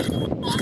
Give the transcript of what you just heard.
Oh,